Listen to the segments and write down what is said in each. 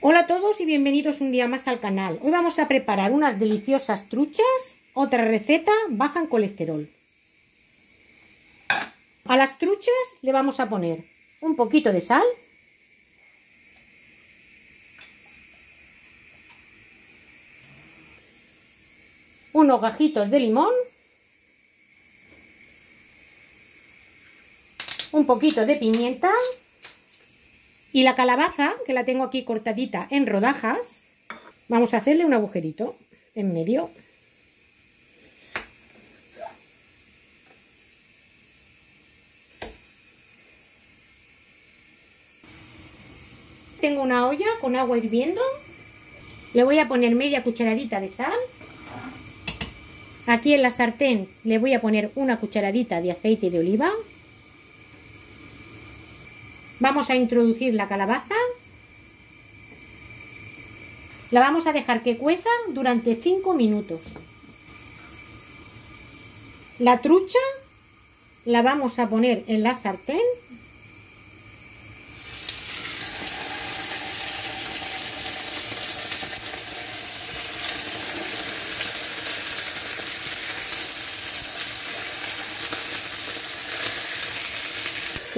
Hola a todos y bienvenidos un día más al canal. Hoy vamos a preparar unas deliciosas truchas, otra receta baja en colesterol. A las truchas le vamos a poner un poquito de sal, unos gajitos de limón, un poquito de pimienta y la calabaza, que la tengo aquí cortadita en rodajas, vamos a hacerle un agujerito en medio. Tengo una olla con agua hirviendo. Le voy a poner media cucharadita de sal. Aquí en la sartén le voy a poner una cucharadita de aceite de oliva. Vamos a introducir la calabaza. La vamos a dejar que cueza durante 5 minutos. La trucha la vamos a poner en la sartén.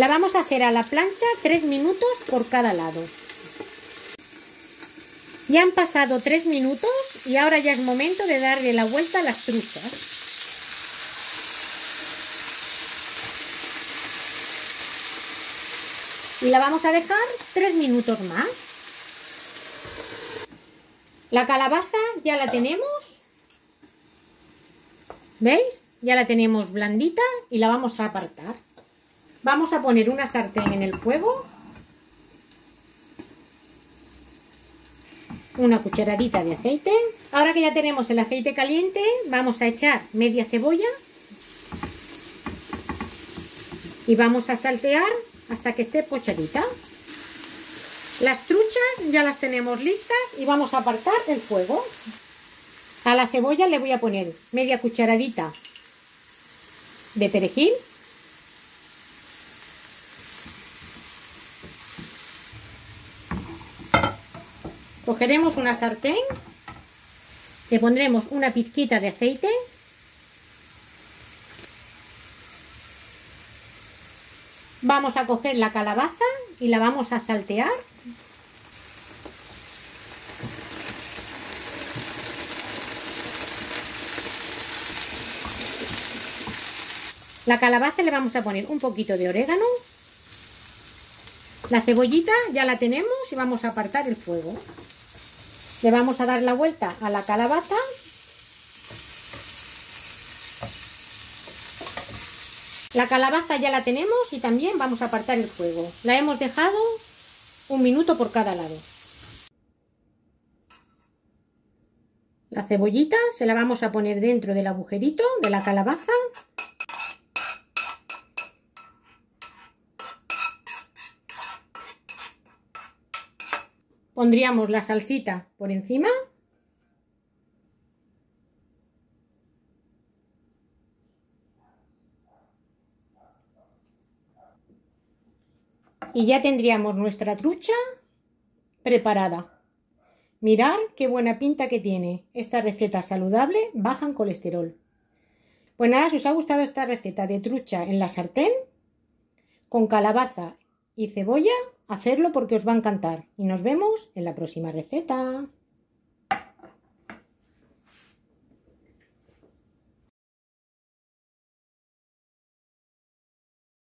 La vamos a hacer a la plancha 3 minutos por cada lado. Ya han pasado 3 minutos y ahora ya es momento de darle la vuelta a las truchas. Y la vamos a dejar 3 minutos más. La calabaza ya la tenemos. ¿Veis? Ya la tenemos blandita y la vamos a apartar. Vamos a poner una sartén en el fuego. Una cucharadita de aceite. Ahora que ya tenemos el aceite caliente, vamos a echar media cebolla. Y vamos a saltear hasta que esté pochadita. Las truchas ya las tenemos listas y vamos a apartar el fuego. A la cebolla le voy a poner media cucharadita de perejil Cogeremos una sartén, le pondremos una pizquita de aceite, vamos a coger la calabaza y la vamos a saltear. La calabaza le vamos a poner un poquito de orégano. La cebollita ya la tenemos y vamos a apartar el fuego. Le vamos a dar la vuelta a la calabaza. La calabaza ya la tenemos y también vamos a apartar el fuego. La hemos dejado un minuto por cada lado. La cebollita se la vamos a poner dentro del agujerito de la calabaza. Pondríamos la salsita por encima. Y ya tendríamos nuestra trucha preparada. Mirar qué buena pinta que tiene. Esta receta saludable baja en colesterol. Pues nada, si os ha gustado esta receta de trucha en la sartén, con calabaza y cebolla, hacerlo porque os va a encantar. Y nos vemos en la próxima receta.